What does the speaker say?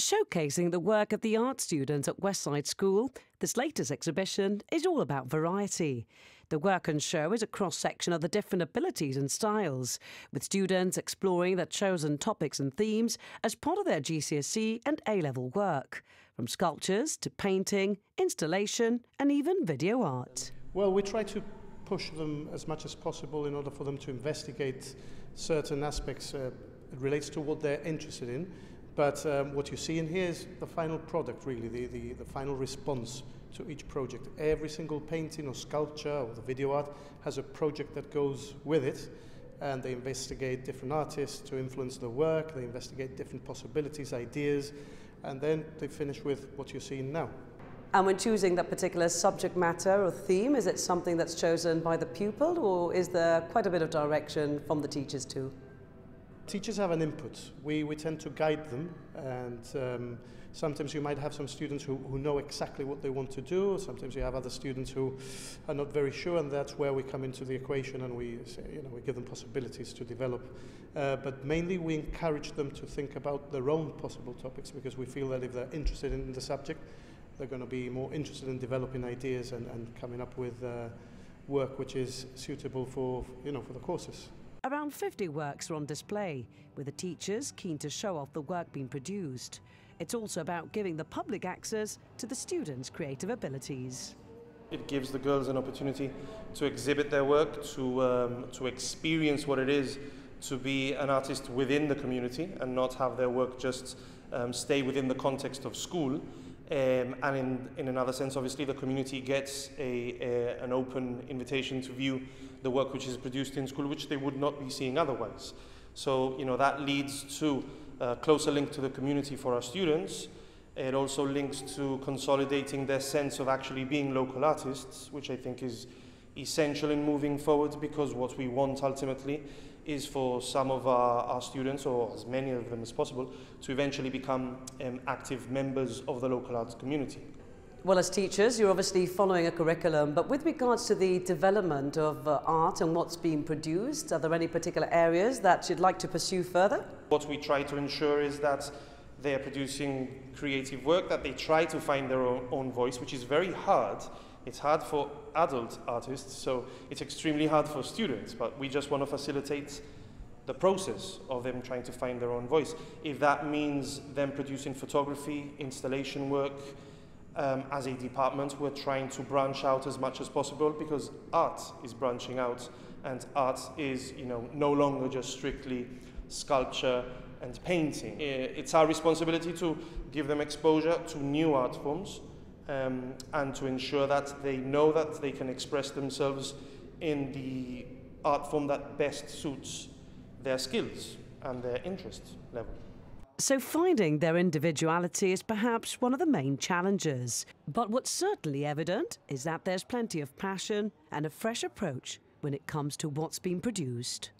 Showcasing the work of the art students at Westside School, this latest exhibition is all about variety. The work and show is a cross section of the different abilities and styles, with students exploring their chosen topics and themes as part of their GCSE and A level work, from sculptures to painting, installation, and even video art. Well, we try to push them as much as possible in order for them to investigate certain aspects. Uh, it relates to what they're interested in but um, what you see in here is the final product, really, the, the, the final response to each project. Every single painting or sculpture or the video art has a project that goes with it, and they investigate different artists to influence the work, they investigate different possibilities, ideas, and then they finish with what you're seeing now. And when choosing that particular subject matter or theme, is it something that's chosen by the pupil, or is there quite a bit of direction from the teachers too? Teachers have an input. We, we tend to guide them, and um, sometimes you might have some students who, who know exactly what they want to do. Sometimes you have other students who are not very sure, and that's where we come into the equation and we, say, you know, we give them possibilities to develop. Uh, but mainly we encourage them to think about their own possible topics because we feel that if they're interested in the subject, they're going to be more interested in developing ideas and, and coming up with uh, work which is suitable for, you know, for the courses. Around 50 works are on display, with the teachers keen to show off the work being produced. It's also about giving the public access to the students' creative abilities. It gives the girls an opportunity to exhibit their work, to, um, to experience what it is to be an artist within the community and not have their work just um, stay within the context of school. Um, and in, in another sense, obviously, the community gets a, a, an open invitation to view the work which is produced in school, which they would not be seeing otherwise. So, you know, that leads to a closer link to the community for our students. It also links to consolidating their sense of actually being local artists, which I think is essential in moving forward because what we want ultimately is for some of our, our students, or as many of them as possible, to eventually become um, active members of the local arts community. Well, as teachers, you're obviously following a curriculum, but with regards to the development of uh, art and what's being produced, are there any particular areas that you'd like to pursue further? What we try to ensure is that they are producing creative work, that they try to find their own, own voice, which is very hard it's hard for adult artists, so it's extremely hard for students, but we just want to facilitate the process of them trying to find their own voice. If that means them producing photography, installation work, um, as a department, we're trying to branch out as much as possible because art is branching out and art is you know, no longer just strictly sculpture and painting. It's our responsibility to give them exposure to new art forms um, and to ensure that they know that they can express themselves in the art form that best suits their skills and their interest level. So, finding their individuality is perhaps one of the main challenges. But what's certainly evident is that there's plenty of passion and a fresh approach when it comes to what's being produced.